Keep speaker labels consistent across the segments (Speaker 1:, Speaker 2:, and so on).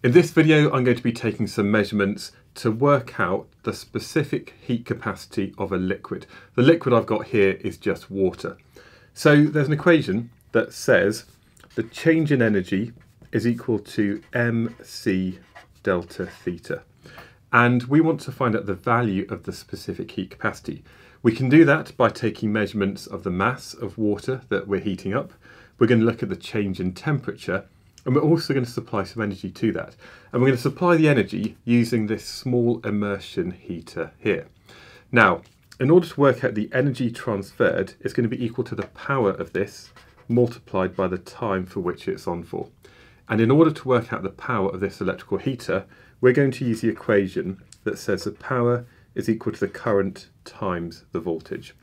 Speaker 1: In this video I'm going to be taking some measurements to work out the specific heat capacity of a liquid. The liquid I've got here is just water. So there's an equation that says the change in energy is equal to mc delta theta. And we want to find out the value of the specific heat capacity. We can do that by taking measurements of the mass of water that we're heating up. We're going to look at the change in temperature and we're also going to supply some energy to that. And we're going to supply the energy using this small immersion heater here. Now, in order to work out the energy transferred, it's going to be equal to the power of this multiplied by the time for which it's on for. And in order to work out the power of this electrical heater, we're going to use the equation that says the power is equal to the current times the voltage.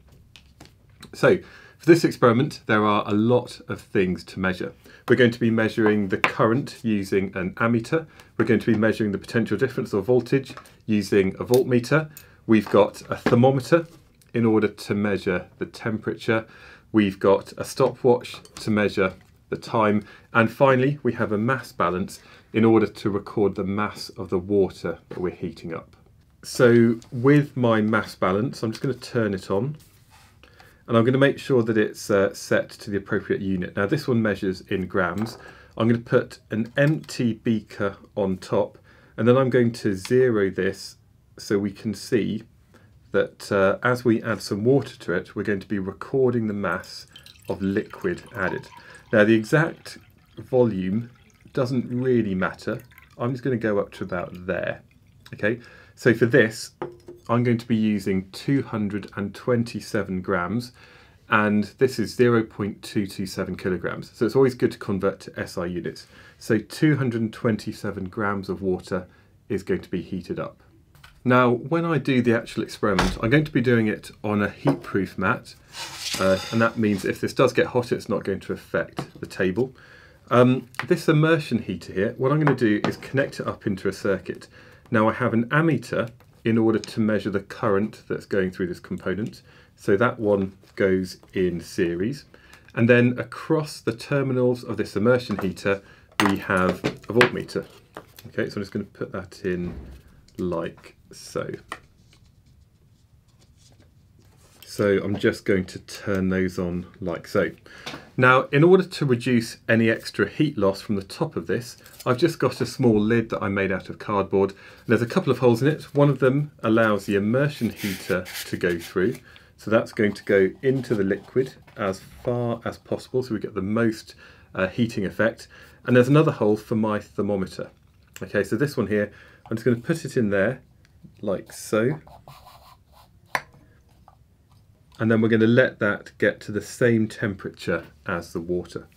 Speaker 1: So for this experiment, there are a lot of things to measure. We're going to be measuring the current using an ammeter. We're going to be measuring the potential difference or voltage using a voltmeter. We've got a thermometer in order to measure the temperature. We've got a stopwatch to measure the time. And finally, we have a mass balance in order to record the mass of the water that we're heating up. So with my mass balance, I'm just going to turn it on and I'm going to make sure that it's uh, set to the appropriate unit. Now this one measures in grams. I'm going to put an empty beaker on top and then I'm going to zero this so we can see that uh, as we add some water to it we're going to be recording the mass of liquid added. Now the exact volume doesn't really matter. I'm just going to go up to about there. Okay, so for this I'm going to be using 227 grams and this is 0.227 kilograms. So it's always good to convert to SI units. So 227 grams of water is going to be heated up. Now, when I do the actual experiment, I'm going to be doing it on a heat-proof mat, uh, and that means if this does get hot, it's not going to affect the table. Um, this immersion heater here, what I'm going to do is connect it up into a circuit. Now I have an ammeter in order to measure the current that's going through this component. So that one goes in series. And then across the terminals of this immersion heater, we have a voltmeter. Okay, so I'm just going to put that in like so. So I'm just going to turn those on like so. Now, in order to reduce any extra heat loss from the top of this, I've just got a small lid that I made out of cardboard. There's a couple of holes in it. One of them allows the immersion heater to go through. So that's going to go into the liquid as far as possible so we get the most uh, heating effect. And there's another hole for my thermometer. Okay, so this one here, I'm just going to put it in there like so and then we're going to let that get to the same temperature as the water.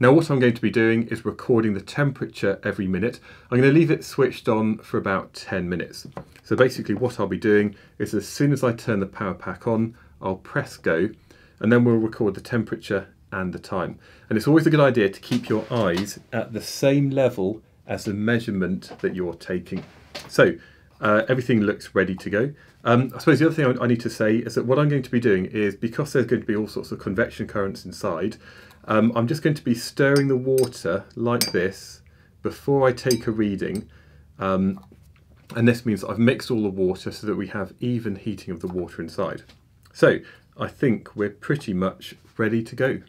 Speaker 1: Now what I'm going to be doing is recording the temperature every minute. I'm going to leave it switched on for about 10 minutes. So basically what I'll be doing is as soon as I turn the power pack on, I'll press go and then we'll record the temperature and the time. And it's always a good idea to keep your eyes at the same level as the measurement that you're taking. So uh, everything looks ready to go. Um, I suppose the other thing I, I, need to say is that what I'm going to be doing is because there's going to be all sorts of convection currents inside, um, I'm just going to be stirring the water like this before I take a reading. Um, and this means I've mixed all the water so that we have even heating of the water inside. So I think we're pretty much ready to go.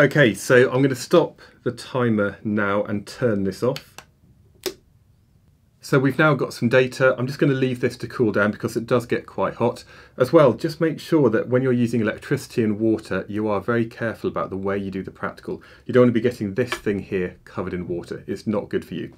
Speaker 1: Okay, so I'm going to stop the timer now and turn this off. So we've now got some data. I'm just going to leave this to cool down because it does get quite hot. As well, just make sure that when you're using electricity and water, you are very careful about the way you do the practical. You don't want to be getting this thing here covered in water. It's not good for you.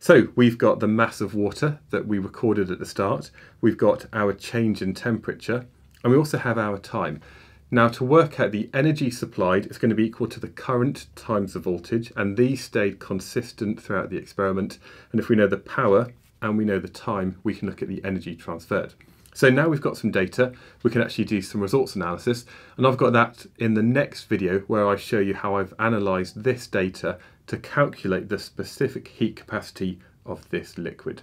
Speaker 1: So we've got the mass of water that we recorded at the start. We've got our change in temperature and we also have our time. Now to work out the energy supplied, it's going to be equal to the current times the voltage, and these stayed consistent throughout the experiment. And if we know the power and we know the time, we can look at the energy transferred. So now we've got some data, we can actually do some results analysis, and I've got that in the next video where I show you how I've analysed this data to calculate the specific heat capacity of this liquid.